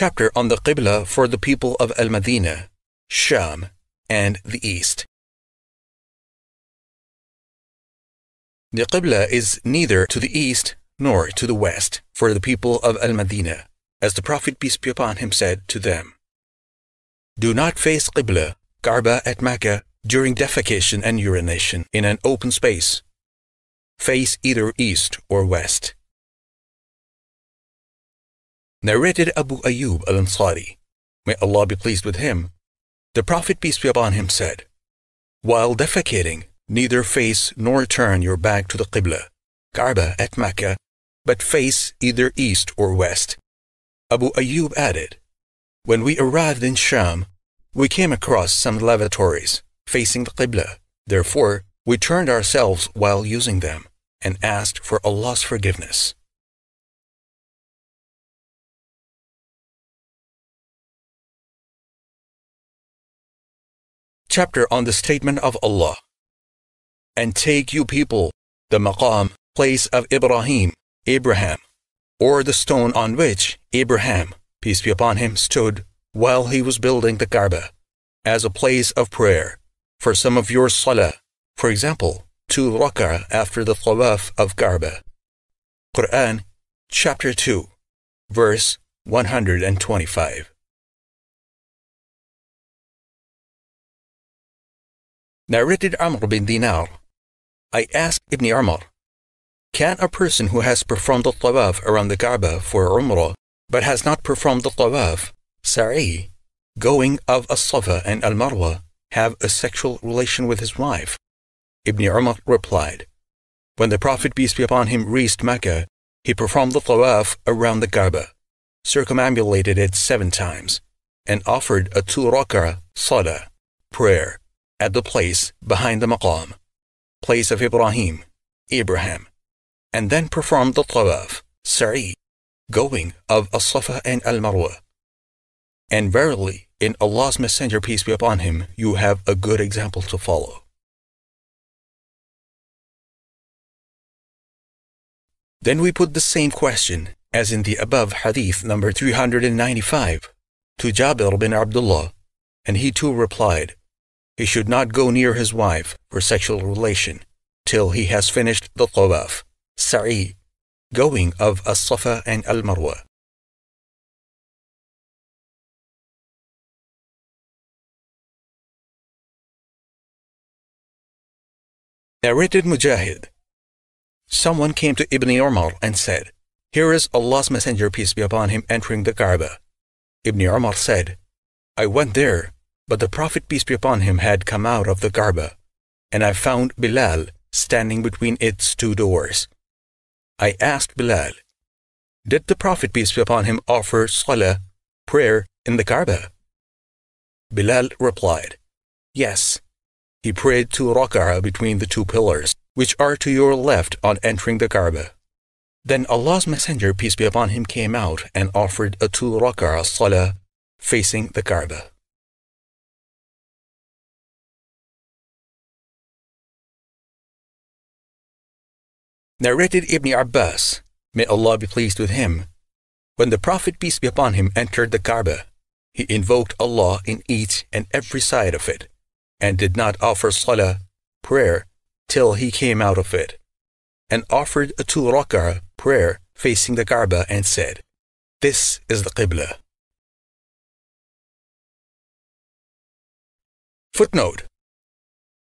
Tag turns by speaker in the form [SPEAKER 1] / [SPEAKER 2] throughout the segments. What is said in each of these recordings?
[SPEAKER 1] chapter on the Qibla for the people of Al Madinah, Sham, and the East. The Qibla is neither to the east nor to the west for the people of Al Madinah, as the Prophet peace be upon him said to them. Do not face Qibla, Kaaba at Mecca, during defecation and urination in an open space. Face either east or west. Narrated Abu Ayyub al Ansari, may Allah be pleased with him, the Prophet, peace be upon him, said, While defecating, neither face nor turn your back to the Qibla, Kaaba at Mecca, but face either east or west. Abu Ayyub added, When we arrived in Sham, we came across some lavatories facing the Qibla. Therefore, we turned ourselves while using them and asked for Allah's forgiveness. Chapter on the Statement of Allah And take you people the maqam, place of Ibrahim, Abraham, or the stone on which Abraham, peace be upon him, stood while he was building the Kaaba, as a place of prayer for some of your salah, for example, two rak'ah after the tawaf of Kaaba. Quran, chapter 2, verse 125. Narrated Amr bin Dinar, I asked Ibn Umar, Can a person who has performed the tawaf around the Kaaba for Umrah but has not performed the tawaf, sa'i, going of as-Safa and al-Marwa, have a sexual relation with his wife? Ibn Umar replied, When the Prophet, peace be upon him, reached Mecca, he performed the tawaf around the Kaaba, circumambulated it seven times, and offered a two rak'ah salah, prayer, at the place behind the maqam, place of Ibrahim, Abraham, and then performed the tawaf, sa'i, going of as-Safa and al-Marwa. And verily, in Allah's Messenger, peace be upon him, you have a good example to follow. Then we put the same question, as in the above hadith number 395, to Jabir bin Abdullah, and he too replied, he should not go near his wife for sexual relation till he has finished the tawaf, sa'i, going of as-Safa and al-Marwa. Narrated Mujahid. Someone came to Ibn Umar and said, Here is Allah's Messenger, peace be upon him, entering the Kaaba. Ibn Umar said, I went there, but the Prophet, peace be upon him, had come out of the Kaaba, and I found Bilal standing between its two doors. I asked Bilal, Did the Prophet, peace be upon him, offer salah, prayer, in the Kaaba? Bilal replied, Yes. He prayed two rak'ah between the two pillars, which are to your left on entering the Kaaba. Then Allah's Messenger, peace be upon him, came out and offered a two rak'ah salah facing the Kaaba. Narrated Ibn Abbas, may Allah be pleased with him, when the Prophet, peace be upon him, entered the Kaaba, he invoked Allah in each and every side of it and did not offer salah, prayer, till he came out of it, and offered a two rak'ah prayer facing the Kaaba and said, This is the Qibla. Footnote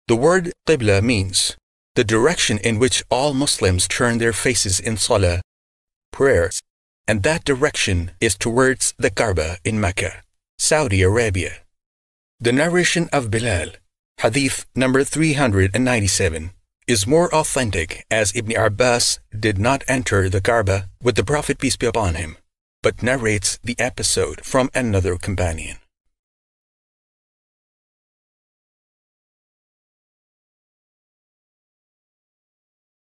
[SPEAKER 1] The word Qibla means the direction in which all Muslims turn their faces in salah, prayers, and that direction is towards the Kaaba in Mecca, Saudi Arabia. The narration of Bilal Hadith number 397 is more authentic as Ibn Abbas did not enter the Kaaba with the Prophet peace be upon him, but narrates the episode from another companion.